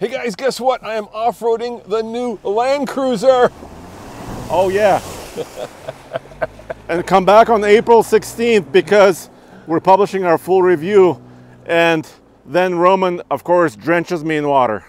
Hey guys, guess what? I am off-roading the new Land Cruiser. Oh yeah. and come back on April 16th because we're publishing our full review and then Roman, of course, drenches me in water.